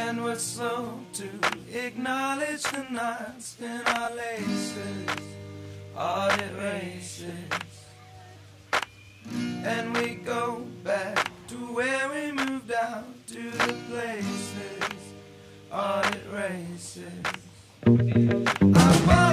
And we're slow to acknowledge the knots in our laces, heart it races. And we go back to where we moved out to the places, heart it races. I